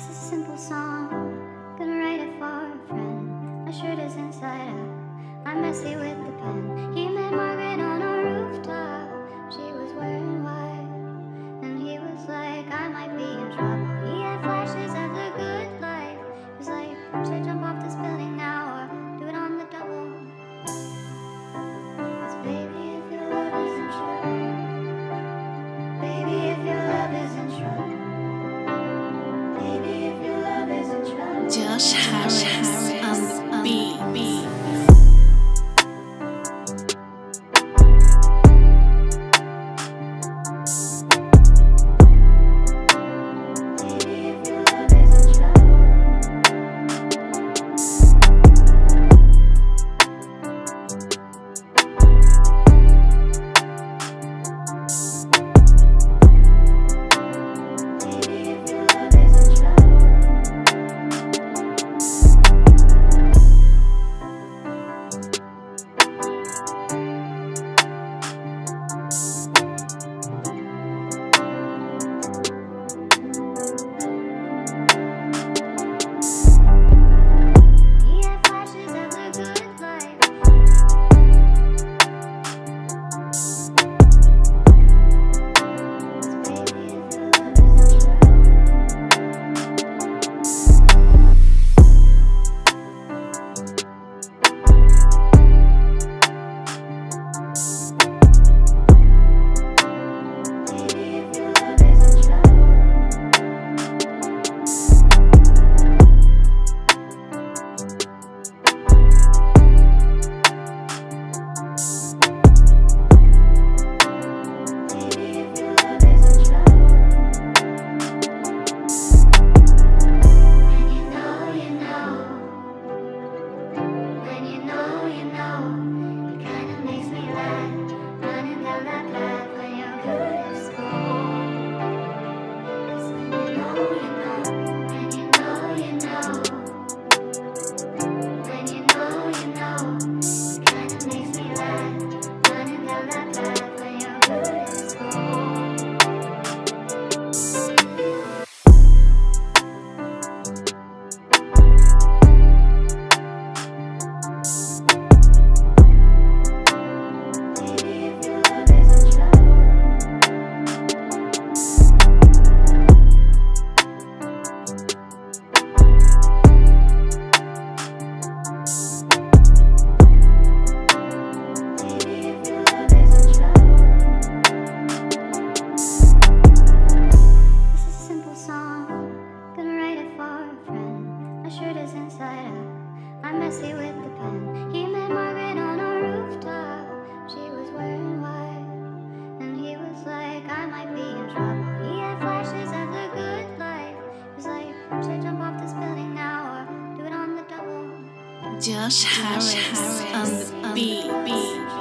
It's a simple song, gonna write it for a friend. My shirt is inside out, I'm messy with Harris. Harris. well. I'm messy with the pen. He met Margaret on a rooftop. She was wearing white. And he was like, I might be in trouble. He had flashes of the good life. He was like, should I jump off this building now or do it on the double? Josh, Josh Harris, Harris, on the beat.